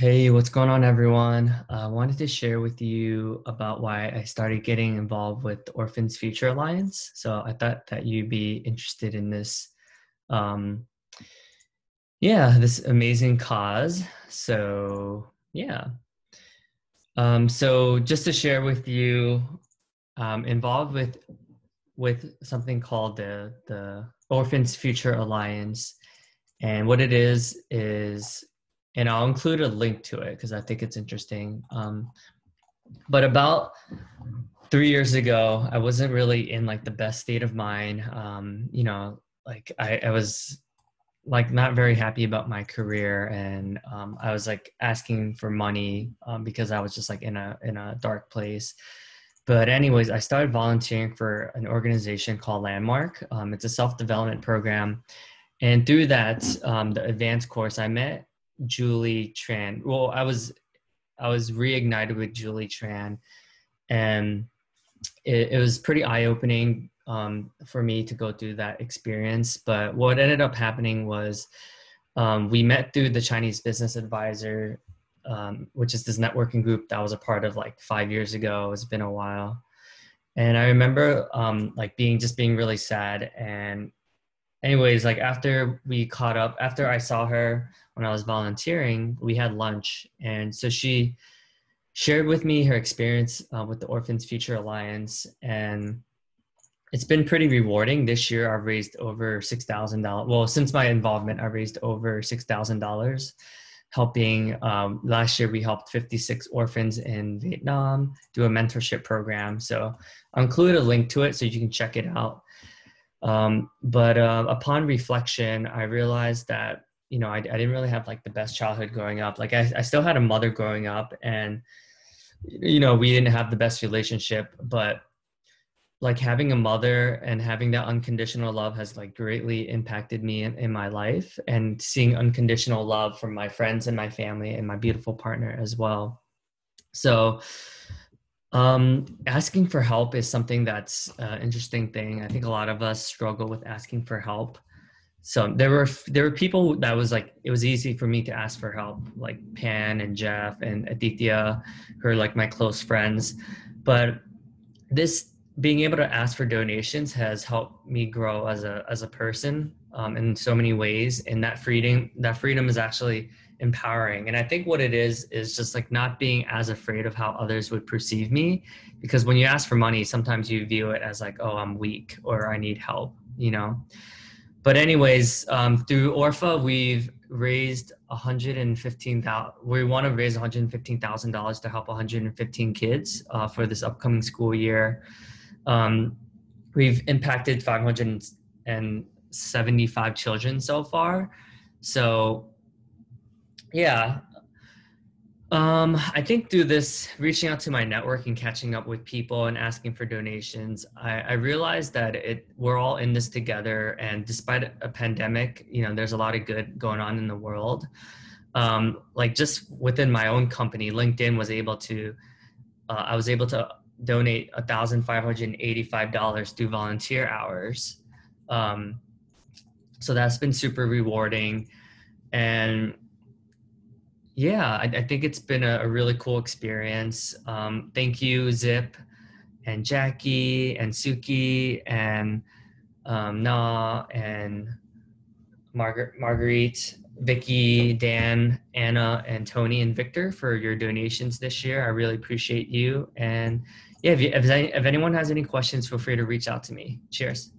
Hey, what's going on, everyone? I uh, wanted to share with you about why I started getting involved with Orphans Future Alliance. So I thought that you'd be interested in this. Um, yeah, this amazing cause. So yeah. Um, so just to share with you, involved with with something called the the Orphans Future Alliance, and what it is is and I'll include a link to it because I think it's interesting. Um, but about three years ago, I wasn't really in like the best state of mind. Um, you know, like I, I, was like not very happy about my career, and um, I was like asking for money um, because I was just like in a in a dark place. But anyways, I started volunteering for an organization called Landmark. Um, it's a self development program, and through that, um, the advanced course, I met Julie Tran. Well, I was I was reignited with Julie Tran, and it, it was pretty eye opening um, for me to go through that experience. But what ended up happening was um, we met through the Chinese Business Advisor, um, which is this networking group that I was a part of like five years ago. It's been a while, and I remember um, like being just being really sad and anyways, like after we caught up, after I saw her when I was volunteering, we had lunch, and so she shared with me her experience uh, with the Orphans Future Alliance, and it's been pretty rewarding. This year, I've raised over six thousand dollars. Well, since my involvement, I've raised over six thousand dollars. Helping um, last year, we helped 56 orphans in Vietnam do a mentorship program. So I'll include a link to it so you can check it out um, but uh, upon reflection, I realized that you know I, I, didn't really have like the best childhood growing up. Like I, I still had a mother growing up, and you know we didn't have the best relationship, but like having a mother and having that unconditional love has like greatly impacted me in, in my life and seeing unconditional love from my friends and my family and my beautiful partner as well so um, asking for help is something that's an interesting thing. I think a lot of us struggle with asking for help. So there were there were people that was like it was easy for me to ask for help, like Pan and Jeff and Aditya, who are like my close friends. But this being able to ask for donations has helped me grow as a as a person um, in so many ways. And that freedom that freedom is actually empowering. And I think what it is is just like not being as afraid of how others would perceive me. Because when you ask for money, sometimes you view it as like, oh, I'm weak or I need help, you know? But anyways, um, through Orpha, we've raised 115,000. We want to raise 115,000 dollars to help 115 kids uh, for this upcoming school year. Um, we've impacted 575 children so far. So yeah. Um, I think through this reaching out to my network and catching up with people and asking for donations, I, I realized that it we're all in this together. And despite a pandemic, you know, there's a lot of good going on in the world. Um, like just within my own company, LinkedIn was able to, uh, I was able to donate $1,585 through volunteer hours. Um, so that's been super rewarding. And yeah, I, I think it's been a, a really cool experience. Um, thank you, Zip, and Jackie, and Suki, and um, Na, and Margaret, Marguerite, Vicky, Dan, Anna, and Tony, and Victor for your donations this year. I really appreciate you. And yeah, if, you, if, if anyone has any questions, feel free to reach out to me. Cheers.